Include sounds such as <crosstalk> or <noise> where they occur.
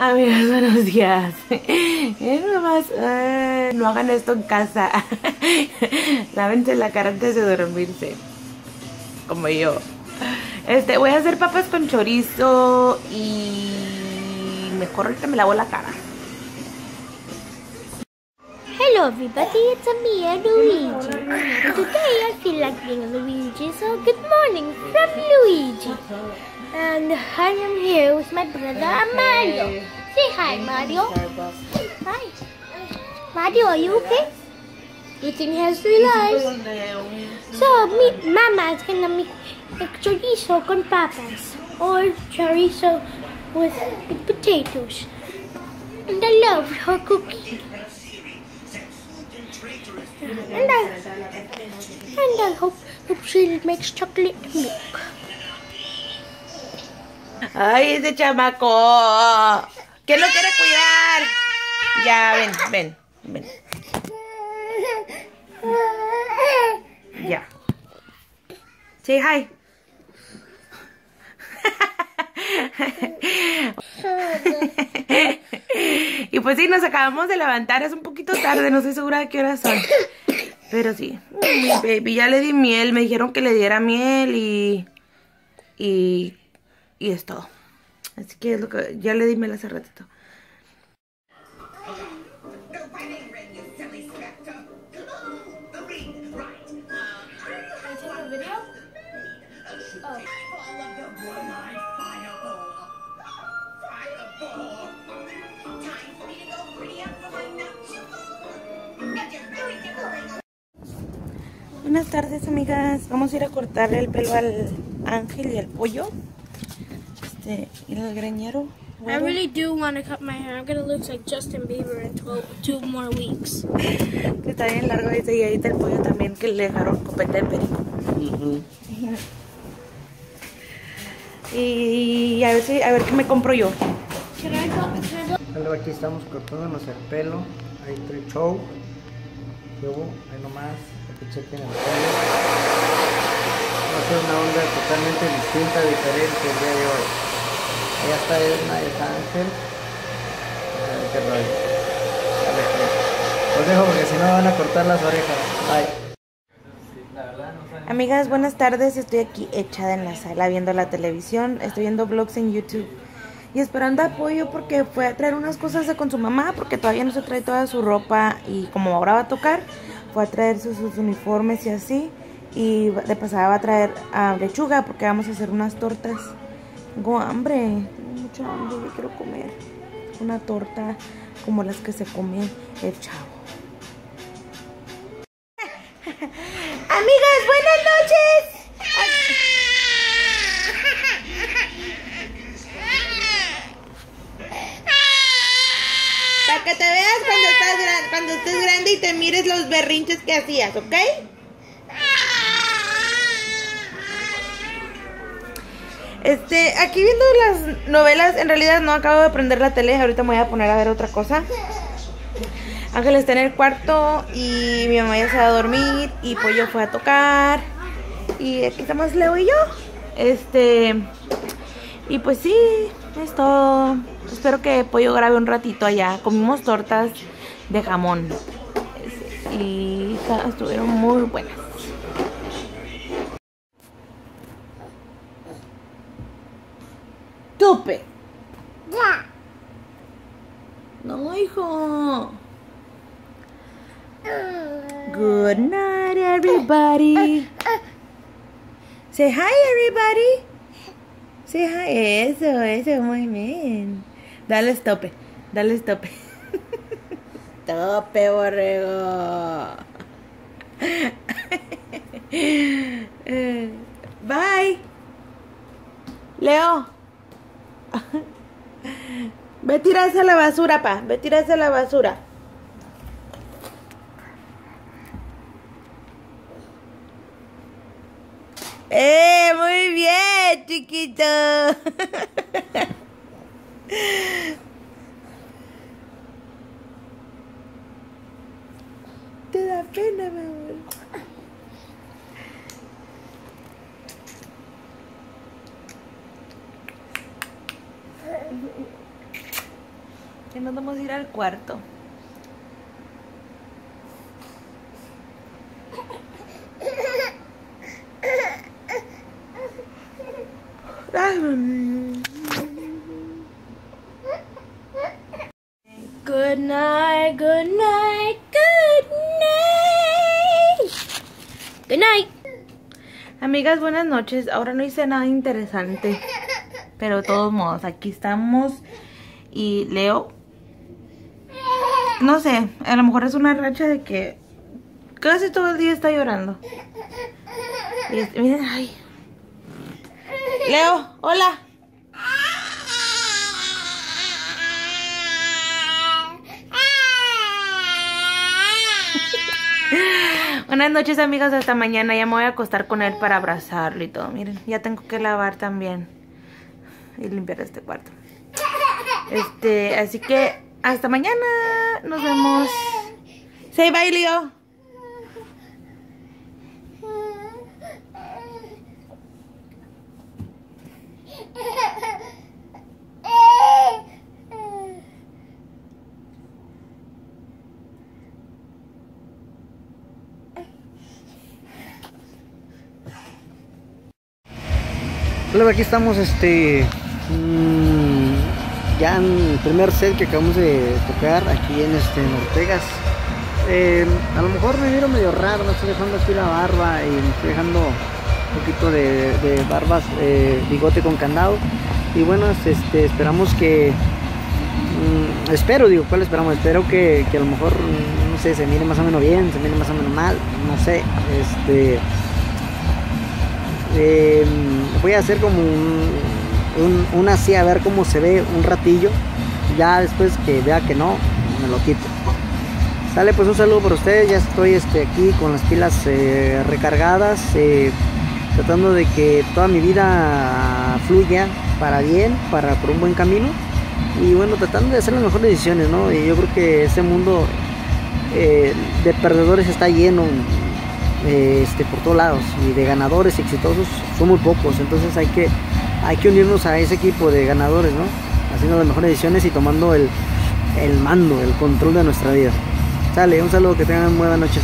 Amigas, buenos días. Eh, no hagan esto en casa. <laughs> Lávense la cara antes de dormirse. Como yo. Este, voy a hacer papas con chorizo y mejor ahorita me lavo la cara. Hello everybody, it's me, Luigi. Today I feel like being Luigi, so good morning from Luigi. And I am here with my brother Mario. Say hi, Mario. Hi. Mario, are you okay? Eating has lives. So, me, Mama is gonna make chorizo con papas or chorizo with potatoes. And I love her cooking. And I, and I hope, hope she makes chocolate milk. Ay, ese chamaco. ¿Quién lo quiere cuidar? Ya, ven, ven, ven. Ya. Say hi. <laughs> y pues sí, nos acabamos de levantar. Es un poquito tarde, no estoy segura de qué horas son. Pero sí, mi baby, ya le di miel. Me dijeron que le diera miel y... Y... Y es todo. Así que es lo que... Ya le di miel hace ratito. Buenas tardes, amigas. Vamos a ir a cortarle el pelo al ángel y al pollo. Este, y al greñero. I really do want to cut my hair. I'm gonna look like Justin Bieber in 12, two more weeks. <laughs> Que está bien largo ese y ahí está el pollo también que le dejaron copete de perico. Y a ver si, a ver qué me compro yo. Hola, aquí estamos cortándonos el pelo. Está el show. Luego, ahí nomás, para que chequen el pelo. Va a ser una onda totalmente distinta, diferente el día de hoy. Allá está Edna, está Ángel. Qué rollo. Los dejo porque si no van a cortar las orejas. Bye. Amigas, buenas tardes. Estoy aquí echada en la sala viendo la televisión. Estoy viendo vlogs en YouTube. Y esperando apoyo porque fue a traer unas cosas con su mamá porque todavía no se trae toda su ropa y como ahora va a tocar, fue a traer sus, sus uniformes y así. Y de pasada va a traer ah, lechuga porque vamos a hacer unas tortas. Tengo hambre, tengo mucho hambre, yo quiero comer una torta como las que se come el chavo. <laughs> Amigas, buenas noches. <laughs> Que te veas cuando estás cuando estés grande y te mires los berrinches que hacías, ¿ok? Este, aquí viendo las novelas, en realidad no acabo de prender la tele, ahorita me voy a poner a ver otra cosa. Ángel está en el cuarto y mi mamá ya se va a dormir y Pollo fue a tocar y aquí estamos Leo y yo. Este, y pues sí, es. Espero que Pollo grabe un ratito allá. Comimos tortas de jamón y estuvieron muy buenas. Tupe. No, hijo. Good night, everybody. Say hi, everybody. Say hi. Eso, eso, muy bien. Dale stope. Dale stope. Tope, borrego. Bye. Leo. Ve tirarse a la basura, pa. Ve tirarse a la basura. ¡Eh! Muy bien, chiquito. <laughs> Te da pena, mi amor. Ya nos vamos a ir al cuarto. Good night, good night, Good night. Amigas, buenas noches. Ahora no hice nada interesante. Pero de todos modos, aquí estamos. Y Leo. No sé, a lo mejor es una racha de que casi todo el día está llorando. Y miren, ay. Leo, hola. Buenas noches, amigas. Hasta mañana. Ya me voy a acostar con él para abrazarlo y todo. Miren, ya tengo que lavar también. Y limpiar este cuarto. Este, así que hasta mañana. Nos vemos. Say bye, Leo. Luego aquí estamos, este, mm, ya en el primer set que acabamos de tocar aquí en este en Ortegas. Eh, a lo mejor me miro medio raro, me estoy dejando aquí la barba y me estoy dejando un poquito de, barbas, eh, bigote con candado. Y bueno, este, esperamos que, mm, espero, digo, ¿cuál esperamos? Espero que, que a lo mejor, no sé, se mire más o menos bien, se mire más o menos mal, no sé, este... Eh, voy a hacer como un, un, así a ver cómo se ve un ratillo. Ya después que vea que no, me lo quito. Sale pues un saludo por ustedes. Ya estoy este, aquí con las pilas eh, recargadas. eh, tratando de que toda mi vida fluya para bien, para por un buen camino. Y bueno, tratando de hacer las mejores decisiones, ¿no? Y yo creo que este mundo eh, de perdedores está lleno este, por todos lados y de ganadores exitosos son muy pocos entonces hay que hay que unirnos a ese equipo de ganadores no haciendo las mejores decisiones y tomando el, el mando el control de nuestra vida. Sale un saludo que tengan buenas noches